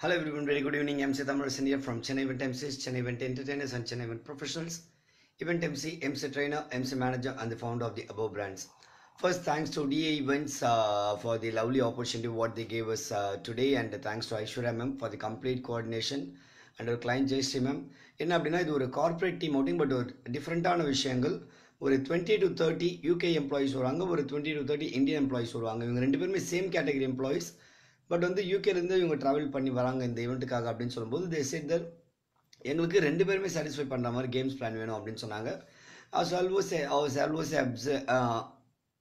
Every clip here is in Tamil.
Hello everyone, very good evening. I'm Sithamarasan here from Chennai Event MCs, Chennai Event Entertainers and Chennai Event Professionals. Event MC, MC Trainer, MC Manager and the founder of the above brands. First, thanks to DA Events uh, for the lovely opportunity what they gave us uh, today and thanks to Aishwarya ma'am for the complete coordination and our client Jayashree ma'am என்ன அப்படின்னா இது ஒரு கார்ப்பரேட் டீம் அவுட்டிங் பட் ஒரு டிஃப்ரெண்ட்டான விஷயங்கள் ஒரு twenty to thirty UK employees வருவாங்க ஒரு twenty to thirty Indian employees வருவாங்க இவங்க ரெண்டு பேருமே சேம் கேட்டகரி எம்ப்ளாயிஸ் பட் வந்து யூகேலேருந்து இவங்க ட்ராவல் பண்ணி வராங்க இந்த ஈவெண்ட்டுக்காக அப்படின்னு சொல்லும்போது தே செட் தர் எங்களுக்கு ரெண்டு பேருமே சாட்டிஸ்ஃபை பண்ணுற மாதிரி கேம்ஸ் பிளான் வேணும் அப்படின்னு சொன்னாங்க. As always I always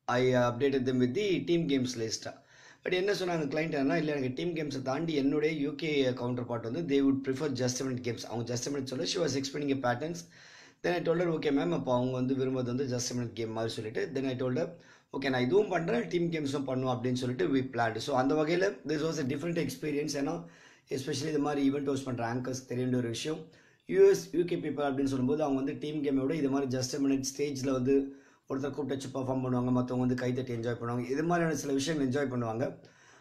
I updated them with the team games லிஸ்ட்டாக but என்ன சொன்னாங்க கிளைண்ட் என்ன இல்லை எனக்கு டீம் கேம்ஸை தாண்டி என்னுடைய யூகே கவுண்டர் பார்ட் வந்து they would prefer just minute games அவங்க ஜஸ்ட் மினிட் சொல்ல she was explaining patterns then I told her okay ma'am அப்போ அவங்க வந்து விரும்புறது வந்து ஜஸ்ட் மினிட் கேம் மாதிரி சொல்லிட்டு தென் ஐ டோல்டர் ஓகே நான் இதுவும் பண்ணுறேன் டீம் கேம்ஸும் பண்ணுவோம் அப்படின்னு சொல்லிட்டு வி பிளான் ஸோ அந்த வகையில் this was a different experience ஏன்னா எஸ்பெஷலி இது மாதிரி ஈவெண்ட் ஹோஸ்ட் பண்ணுற ஆங்கர்ஸ் தெரிய ஒரு விஷயம். யூஎஸ் யூகே பீப்பிள் அப்படின்னு சொல்லும்போது அவங்க வந்து டீம் கேமோட இது மாதிரி ஜஸ்ட் மினிட் ஸ்டேஜில் வந்து ஒருத்தர் கூப்பிட்டு வச்சு பர்ஃபார்ம் பண்ணுவாங்க மற்றவங்க வந்து கைத்தட்டி என்ஜாய் பண்ணுவாங்க. இது மாதிரியான சில விஷயங்கள் என்ஜாய் பண்ணுவாங்க.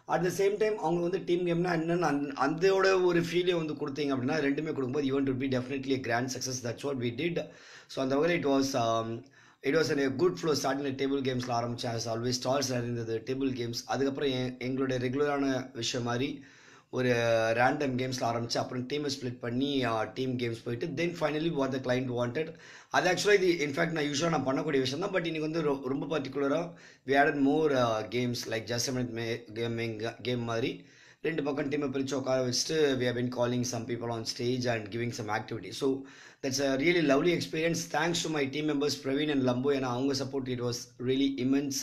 அட் த சேம் டைம் அவங்க வந்து டீம் கேம்னா என்னென்னு அந்த அதோட ஒரு ஃபீலே வந்து கொடுத்தீங்க அப்படின்னா ரெண்டுமே கொடுக்கும்போது event will be definitely grand success that's what we did so அந்த வகையில் it was it was a good flow starting table கேம்ஸில் ஆரம்பித்தேன் ஆஸ் ஆல்வேஸ் ஸ்டால்ஸ் இருந்தது டேபிள் கேம்ஸ் அதுக்கப்புறம் எங்களுடைய ரெகுலரான விஷயம் மாதிரி ஒரு ரேண்டம் கேம்ஸில் ஆரம்பித்து அப்புறம் டீமை ஸ்ப்ளிட் பண்ணி டீம் கேம்ஸ் போயிட்டு then finally what the client wanted அது ஆக்சுவலாக இது இன்ஃபேக்ட் நான் யூஸ்வலாக நான் பண்ணக்கூடிய விஷயம் தான். பட் இன்றைக்கி வந்து ரொ- ரொம்ப பர்டிகுலராக we added more games like just may gaming game மாதிரி. ரெண்டு பக்கம் டீமை பிரித்து உட்கார வச்சுட்டு we have been calling some people on stage and giving some activity so that's a really lovely experience thanks to my team members Praveen and Lambo ஏன்னா அவங்க support it was really immense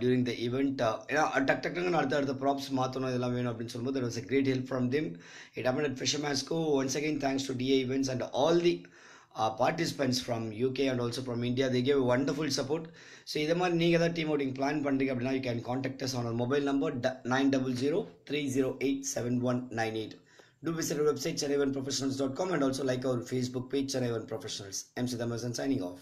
during the event ஏன்னா டக் டக்குன்னு அடுத்த அடுத்த ப்ராப்ஸ் மாற்றணும் இதெல்லாம் வேணும் அப்படின்னு சொல்லும்போது that was a great help from them it happened at fisherman's once once thanks to DA DA and all the uh, participants from UK and also from India they gave wonderful support so இதை மாதிரி நீங்கள் ஏதாவது டீம் அவுட்டிங் பிளான் பண்ணுறீங்க அப்படின்னா you can contact us on mobile number nine double zero three zero eight seven one nine eight Do visit our website chennaivanprofessionals.com and also like our Facebook page Chennaivan Professionals. MC Damasan signing off.